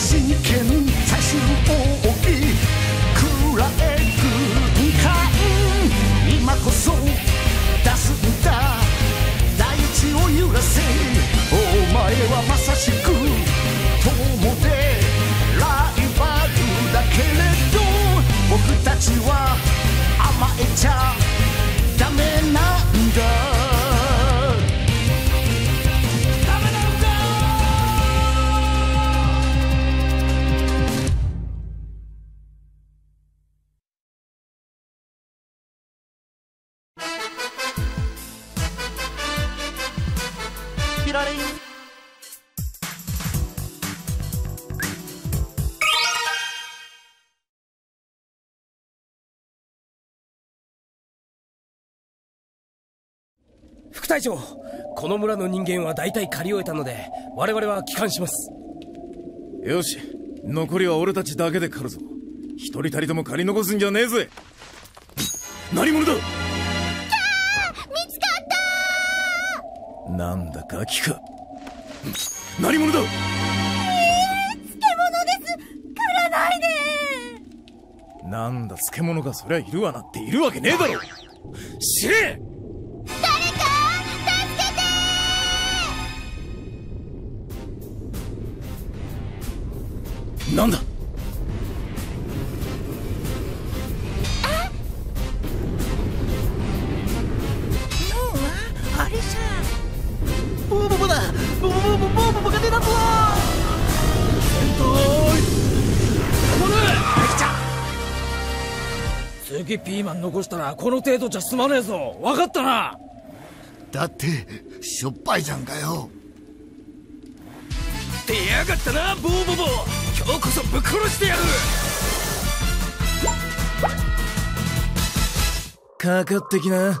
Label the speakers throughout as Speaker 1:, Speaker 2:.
Speaker 1: 真剣最
Speaker 2: 終隊長。この村の人間は大体借り終えたので我々は帰還します。
Speaker 3: よし。残りは俺たちだけで狩るぞ。一人たりとも借り残すんじゃねえぜ。何者だ？
Speaker 4: 見つかった
Speaker 3: なんだガキか何者だ？
Speaker 4: 漬物です。狩らないで
Speaker 3: なんだ漬物がそりゃいるわなっているわけねえだろ。知れなんだ？
Speaker 1: あれさボーボボだ。ボーボボボボーボボが出たぞ。
Speaker 2: 次ピーマン残したらこの程度じゃ済まねえぞ。分かったな。
Speaker 5: だってしょっぱいじゃんかよ
Speaker 2: 出やがったなボーボボ。今日こそぶっ殺してやる。
Speaker 3: かかってきな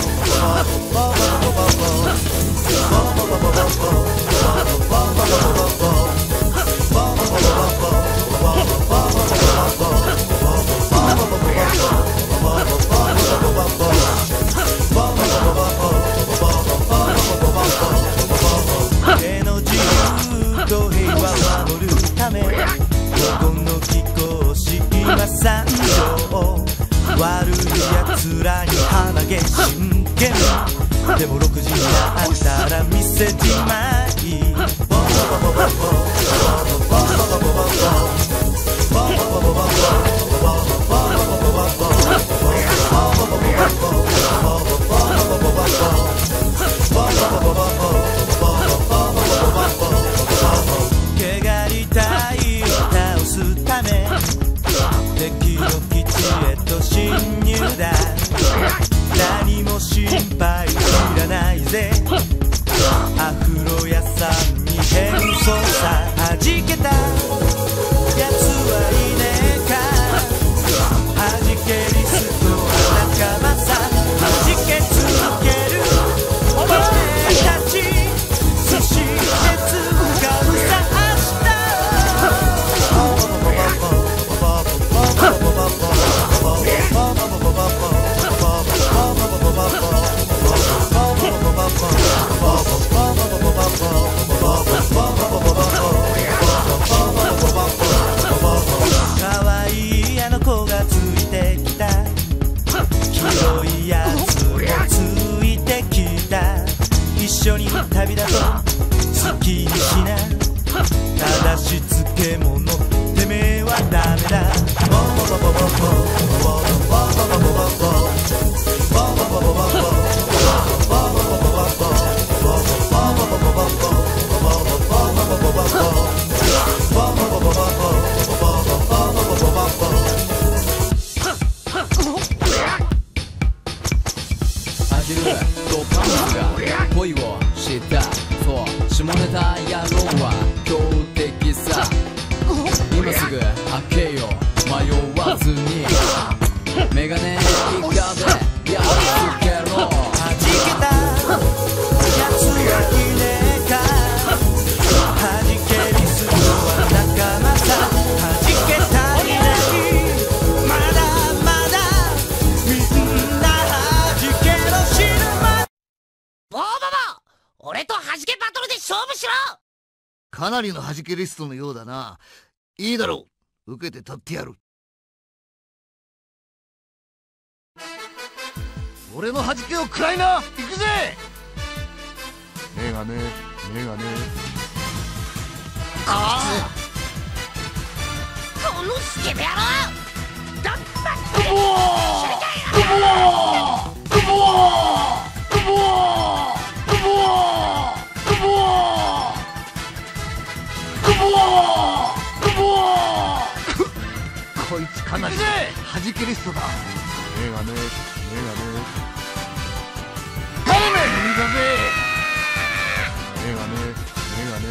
Speaker 6: でも6時になったら店じまい。だかなり
Speaker 5: の弾けリストのようだな。いいだろう。受けて立ってやる。俺の弾けを食らいな。行くぜ。メガネメガネああ。
Speaker 4: のスケベ野郎。だっ
Speaker 5: こいかなり弾けリストだ。メガネ。メガネ。頼めいいだぜメガネ。メガネ。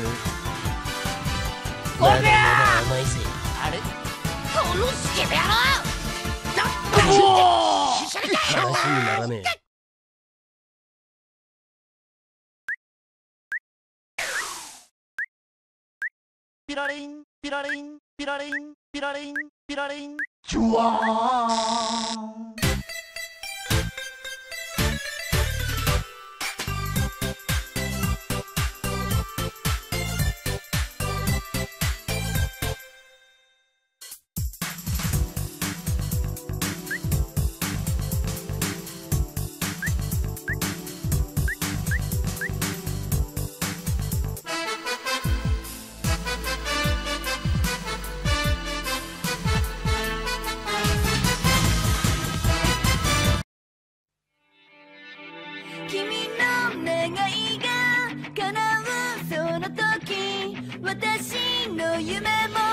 Speaker 2: まだまだ甘い。ぜ
Speaker 4: あれ？このスケベ野郎。だっ
Speaker 2: ならねえ
Speaker 6: ピラリンピラリンピラリンピラリンピラリン
Speaker 4: 時私の夢も